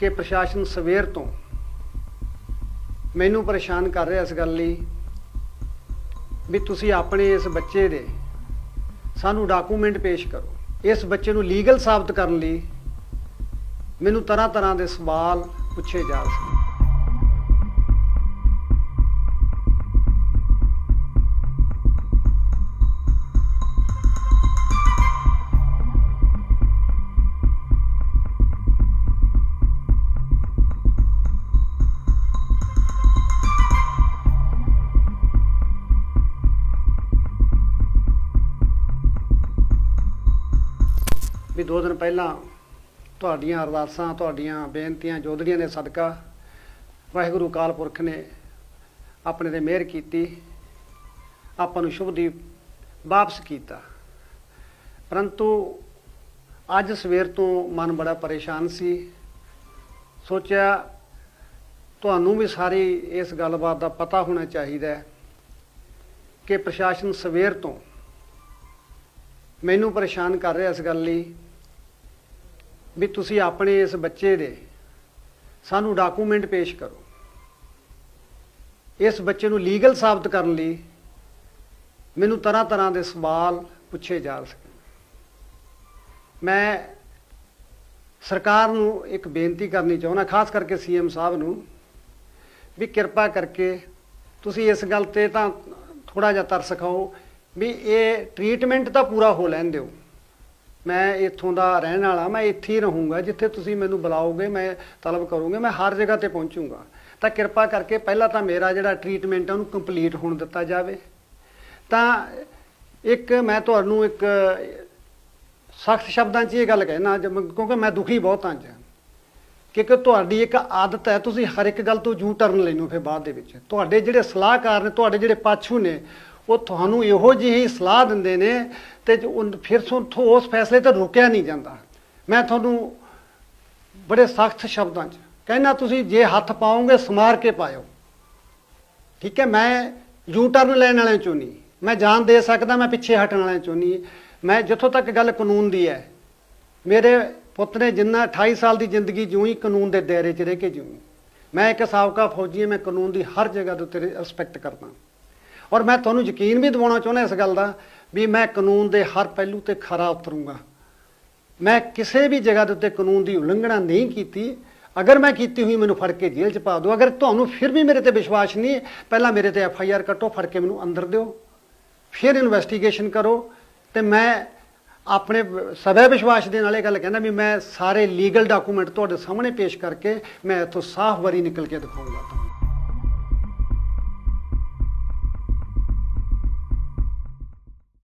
ਕਿ ਪ੍ਰਸ਼ਾਸਨ ਸਵੇਰ ਤੋਂ ਮੈਨੂੰ ਪਰੇਸ਼ਾਨ ਕਰ ਰਿਹਾ ਇਸ ਗੱਲ ਲਈ ਵੀ ਤੁਸੀਂ ਆਪਣੇ ਇਸ ਬੱਚੇ ਦੇ ਸਾਨੂੰ ਡਾਕੂਮੈਂਟ ਪੇਸ਼ ਕਰੋ। ਇਸ ਬੱਚੇ ਨੂੰ ਲੀਗਲ ਸਾਬਤ ਕਰਨ ਲਈ ਮੈਨੂੰ ਤਰ੍ਹਾਂ ਤਰ੍ਹਾਂ ਦੇ ਸਵਾਲ ਪੁੱਛੇ ਜਾ ਸਕਦੇ ਵੀ ਦੋ ਦਿਨ ਪਹਿਲਾਂ ਤੁਹਾਡੀਆਂ ਅਰਦਾਸਾਂ, ਤੁਹਾਡੀਆਂ ਬੇਨਤੀਆਂ ਜੋਦੜੀਆਂ ਦੇ ਸਦਕਾ ਵਾਹਿਗੁਰੂ ਅਕਾਲ ਪੁਰਖ ਨੇ ਆਪਣੇ ਤੇ ਮਿਹਰ ਕੀਤੀ, ਆਪਾਂ ਨੂੰ ਸ਼ੁਭਦੀਪ ਵਾਪਸ ਕੀਤਾ। ਪਰੰਤੂ ਅੱਜ ਸਵੇਰ ਤੋਂ ਮਨ ਬੜਾ ਪਰੇਸ਼ਾਨ ਸੀ। ਸੋਚਿਆ ਤੁਹਾਨੂੰ ਵੀ ਸਾਰੀ ਇਸ ਗੱਲਬਾਤ ਦਾ ਪਤਾ ਹੋਣਾ ਚਾਹੀਦਾ ਕਿ ਪ੍ਰਸ਼ਾਸਨ ਸਵੇਰ ਤੋਂ ਮੈਨੂੰ ਪਰੇਸ਼ਾਨ ਕਰ ਰਿਹਾ ਇਸ ਗੱਲ ਲਈ ਵੀ ਤੁਸੀਂ ਆਪਣੇ ਇਸ ਬੱਚੇ ਦੇ ਸਾਨੂੰ ਡਾਕੂਮੈਂਟ ਪੇਸ਼ ਕਰੋ। ਇਸ ਬੱਚੇ ਨੂੰ ਲੀਗਲ ਸਾਬਤ ਕਰਨ ਲਈ ਮੈਨੂੰ ਤਰ੍ਹਾਂ ਤਰ੍ਹਾਂ ਦੇ ਸਵਾਲ ਪੁੱਛੇ ਜਾ ਸਕਣ ਮੈਂ ਸਰਕਾਰ ਨੂੰ ਇੱਕ ਬੇਨਤੀ ਕਰਨੀ ਚਾਹੁੰਦਾ, ਖਾਸ ਕਰਕੇ ਸੀਐਮ ਸਾਹਿਬ ਨੂੰ, ਵੀ ਕਿਰਪਾ ਕਰਕੇ ਤੁਸੀਂ ਇਸ ਗੱਲ ਤੇ ਤਾਂ ਥੋੜਾ ਜਿਹਾ ਤਰਸ ਖਾਓ ਵੀ ਇਹ ਟ੍ਰੀਟਮੈਂਟ ਤਾਂ ਪੂਰਾ ਹੋ ਲੈਣ ਦਿਓ। ਮੈਂ ਇੱਥੋਂ ਦਾ ਰਹਿਣ ਵਾਲਾ, ਮੈਂ ਇੱਥੇ ਹੀ ਰਹੂੰਗਾ, ਜਿੱਥੇ ਤੁਸੀਂ ਮੈਨੂੰ ਬੁਲਾਓਗੇ, ਮੈਂ ਤਲਬ ਕਰੂੰਗਾ, ਮੈਂ ਹਰ ਜਗ੍ਹਾ ਤੇ ਪਹੁੰਚੂੰਗਾ। ਤਾਂ ਕਿਰਪਾ ਕਰਕੇ ਪਹਿਲਾਂ ਤਾਂ ਮੇਰਾ ਜਿਹੜਾ ਟ੍ਰੀਟਮੈਂਟ ਹੈ ਉਹਨੂੰ ਕੰਪਲੀਟ ਹੋਣ ਦਿੱਤਾ ਜਾਵੇ। ਤਾਂ ਇੱਕ ਮੈਂ ਤੁਹਾਨੂੰ ਇੱਕ ਸਖਤ ਸ਼ਬਦਾਂ 'ਚ ਇਹ ਗੱਲ ਕਹਿਣਾ ਕਿਉਂਕਿ ਮੈਂ ਦੁਖੀ ਬਹੁਤ ਹਾਂ ਜੀ। ਕਿਉਂਕਿ ਤੁਹਾਡੀ ਇੱਕ ਆਦਤ ਹੈ, ਤੁਸੀਂ ਹਰ ਇੱਕ ਗੱਲ ਤੋਂ ਜੂ ਟਰਨ ਲੈਨੋ ਫਿਰ ਬਾਅਦ ਦੇ ਵਿੱਚ। ਤੁਹਾਡੇ ਜਿਹੜੇ ਸਲਾਹਕਾਰ ਨੇ, ਤੁਹਾਡੇ ਜਿਹੜੇ ਪਾਛੂ ਨੇ ਉਹ ਤੁਹਾਨੂੰ ਇਹੋ ਜਿਹੀ ਸਲਾਹ ਦਿੰਦੇ ਨੇ ਤੇ ਫਿਰ ਤੋਂ ਉਸ ਫੈਸਲੇ ਤੇ ਰੁਕਿਆ ਨਹੀਂ ਜਾਂਦਾ। ਮੈਂ ਤੁਹਾਨੂੰ ਬੜੇ ਸਖਤ ਸ਼ਬਦਾਂ 'ਚ ਕਹਿੰਦਾ, ਤੁਸੀਂ ਜੇ ਹੱਥ ਪਾਓਗੇ, ਸਮਾਰ ਕੇ ਪਾਇਓ। ਠੀਕ ਹੈ, ਮੈਂ ਯੂ ਟਰਨ ਲੈਣ ਵਾਲਿਆਂ ਚੋਂ ਨਹੀਂ। ਮੈਂ ਜਾਨ ਦੇ ਸਕਦਾ, ਮੈਂ ਪਿੱਛੇ ਹਟਣ ਵਾਲਿਆਂ ਚੋਂ ਨਹੀਂ। ਮੈਂ ਜਿੱਥੋਂ ਤੱਕ ਗੱਲ ਕਾਨੂੰਨ ਦੀ ਹੈ, ਮੇਰੇ ਪੁੱਤ ਨੇ ਜਿੰਨਾ 28 ਸਾਲ ਦੀ ਜ਼ਿੰਦਗੀ ਜਿਉਂ ਕਾਨੂੰਨ ਦੇ ਦਾਇਰੇ 'ਚ ਰਹਿ ਕੇ ਜਿਉਂ ਮੈਂ ਇੱਕ ਸਾਬਕਾ ਫੌਜੀ ਹਾਂ, ਮੈਂ ਕਾਨੂੰਨ ਦੀ ਹਰ ਜਗ੍ਹਾ ਦੇ ਉੱਤੇ ਰਿਸਪੈਕਟ ਕਰਦਾ। ਔਰ ਮੈਂ ਤੁਹਾਨੂੰ ਯਕੀਨ ਵੀ ਦਿਵਾਉਣਾ ਚਾਹੁੰਦਾ ਇਸ ਗੱਲ ਦਾ ਵੀ ਮੈਂ ਕਾਨੂੰਨ ਦੇ ਹਰ ਪਹਿਲੂ ਤੇ ਖਰਾ ਉਤਰੂੰਗਾ। ਮੈਂ ਕਿਸੇ ਵੀ ਜਗ੍ਹਾ ਦੇ ਉੱਤੇ ਕਾਨੂੰਨ ਦੀ ਉਲੰਘਣਾ ਨਹੀਂ ਕੀਤੀ। ਅਗਰ ਮੈਂ ਕੀਤੀ ਹੋਈ ਮੈਨੂੰ ਫੜ ਕੇ ਜੇਲ੍ਹ 'ਚ ਪਾ ਦਿਓ। ਅਗਰ ਤੁਹਾਨੂੰ ਫਿਰ ਵੀ ਮੇਰੇ ਤੇ ਵਿਸ਼ਵਾਸ ਨਹੀਂ, ਪਹਿਲਾਂ ਮੇਰੇ ਤੇ ਐਫ ਆਈ ਆਰ ਕੱਟੋ, ਫੜ ਕੇ ਮੈਨੂੰ ਅੰਦਰ ਦਿਓ। ਫਿਰ ਇਨਵੈਸਟੀਗੇਸ਼ਨ ਕਰੋ ਤੇ ਮੈਂ ਆਪਣੇ ਸਵੈ ਵਿਸ਼ਵਾਸ ਦੇ ਨਾਲ ਇਹ ਗੱਲ ਕਹਿੰਦਾ ਵੀ ਮੈਂ ਸਾਰੇ ਲੀਗਲ ਡਾਕੂਮੈਂਟ ਤੁਹਾਡੇ ਸਾਹਮਣੇ ਪੇਸ਼ ਕਰਕੇ ਮੈਂ ਇੱਥੋਂ ਸਾਫ਼ ਵਰੀ ਨਿਕਲ ਕੇ ਦਿਖਾਉਂਗਾ